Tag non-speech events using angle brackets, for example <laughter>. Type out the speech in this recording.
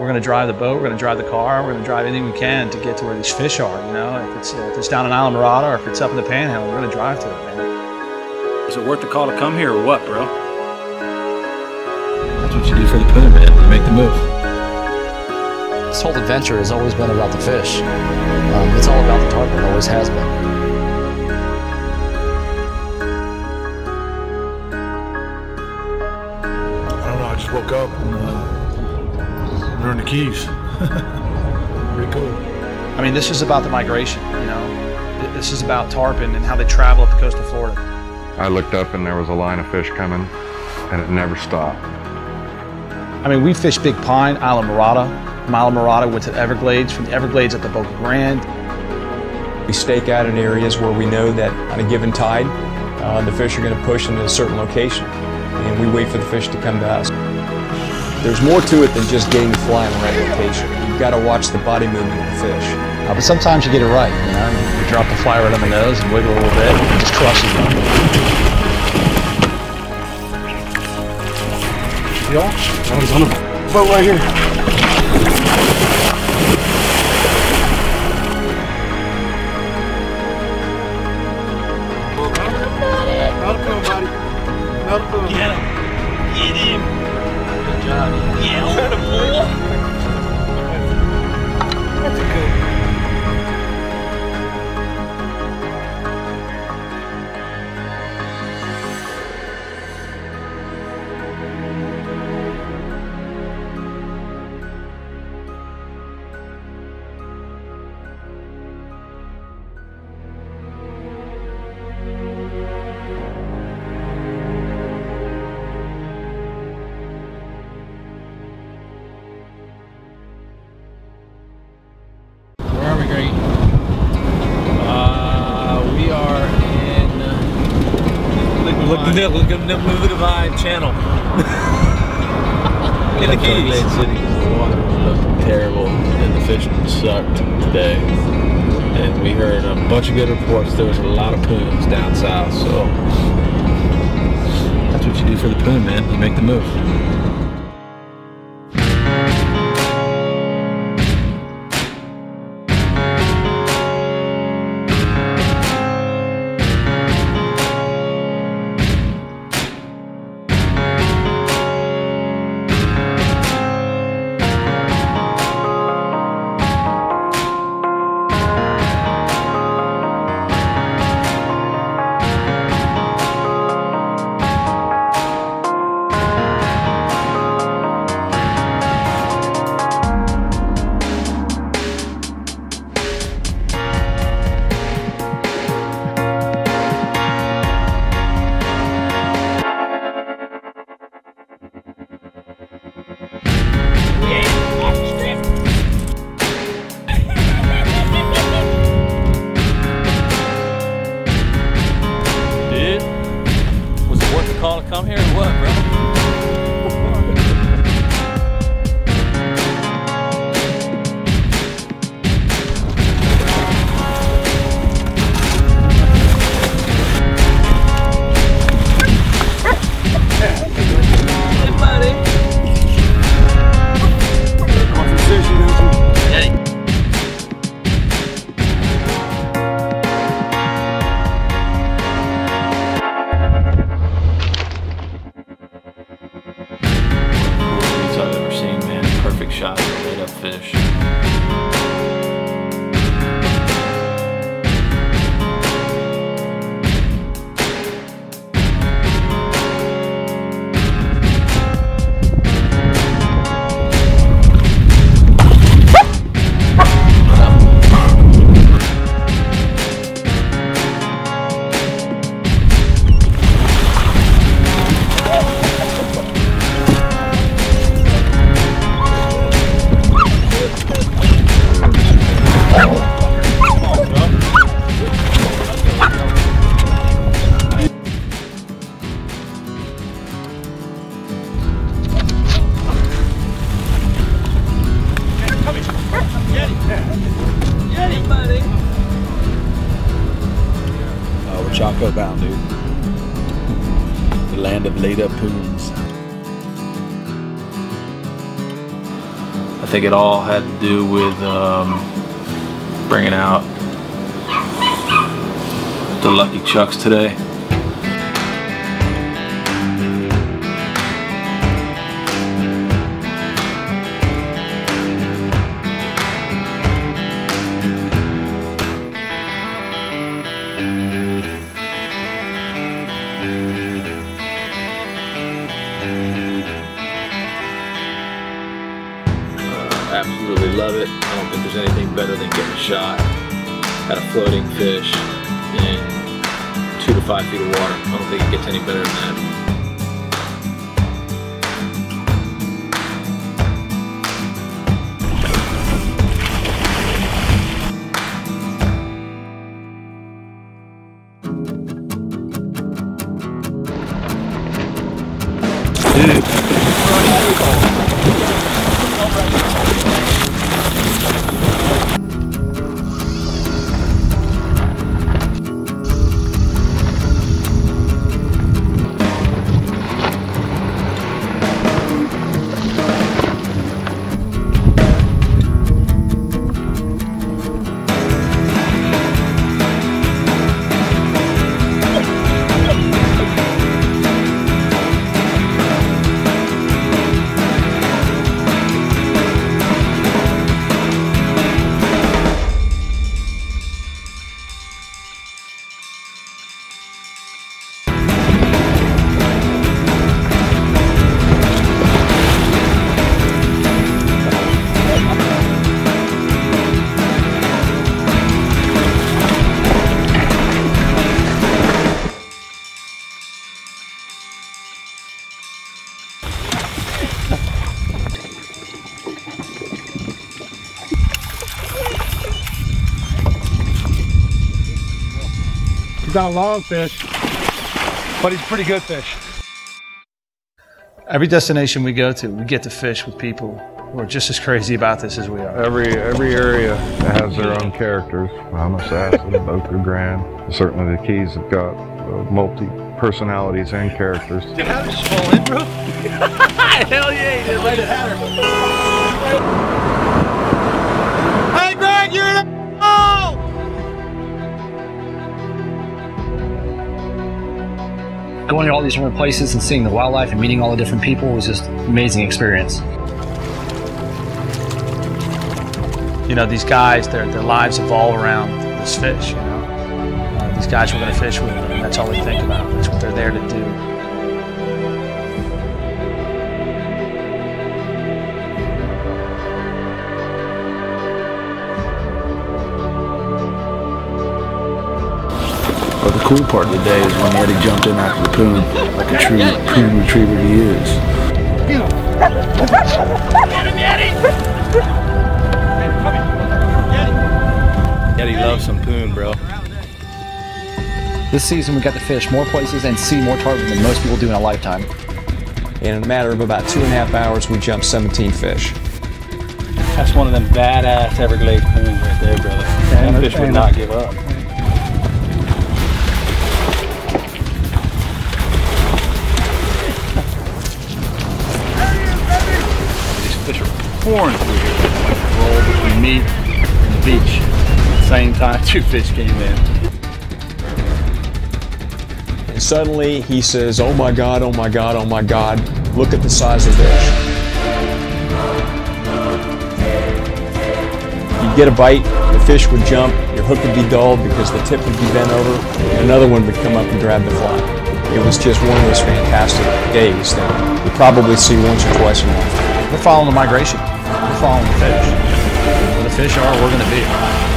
going to drive the boat, we're going to drive the car, we're going to drive anything we can to get to where these fish are. You know, if it's uh, if it's down in Islamorada or if it's up in the Panhandle, we're going to drive to it, man. Is it worth the call to come here or what, bro? That's what you do for the poon, man. You make the move. This whole adventure has always been about the fish. Um, it's all about the tarpon, always has been. Uh, the Keys. <laughs> Pretty cool. I mean, this is about the migration. You know, this is about tarpon and how they travel up the coast of Florida. I looked up and there was a line of fish coming, and it never stopped. I mean, we fished Big Pine, Islamorada. From Islamorada went to the Everglades. From the Everglades up to Boca Grande. We stake out in areas where we know that on a given tide, uh, the fish are going to push into a certain location, and we wait for the fish to come to us. There's more to it than just getting the fly in the right location. You've got to watch the body movement of the fish. Uh, but sometimes you get it right. You know, you drop the fly right on the nose and wiggle a little bit, and it just crushes them. Y'all? I was on a boat right here. Look, look, look, look, look, look, look at my channel. <laughs> in the Keys. City because the water was terrible and the fishing sucked today. And we heard a bunch of good reports. There was a lot of poons down south, so That's what you do for the poon, man. You make the move. Come Dude. The land of laid up poons. I think it all had to do with um, bringing out the Lucky Chucks today. Love it. I don't think there's anything better than getting a shot at a floating fish in two to five feet of water. I don't think it gets any better than that. Not a long fish, but he's a pretty good fish. Every destination we go to, we get to fish with people who are just as crazy about this as we are. Every every area has their own characters. Homosassa, <laughs> Boca Grande. Certainly the Keys have got uh, multi personalities and characters. Did Hatter just fall in, bro? <laughs> Hell yeah, he did. Right at Hatter. Going to all these different places and seeing the wildlife and meeting all the different people was just an amazing experience. You know, these guys, their, their lives evolve around this fish, you know. Uh, these guys we're going to fish with, and that's all they think about. That's what they're there to do. But the cool part of the day is when Eddie jumped in after the poon, like a true poon retriever he is. Eddie loves some poon, bro. This season we got to fish more places and see more tarpon than most people do in a lifetime. In a matter of about two and a half hours, we jumped 17 fish. That's one of them badass Everglades poons right there, brother. That fish would not give up. Pouring through here. Roll between me and the beach. At the same time, <laughs> two fish came in. And suddenly he says, Oh my God, oh my God, oh my God, look at the size of this. You'd get a bite, the fish would jump, your hook would be dulled because the tip would be bent over, and another one would come up and grab the fly. It was just one of those fantastic days that you probably see once or twice a month. We're following the migration. We're following the fish. Where the fish are, we're going to be.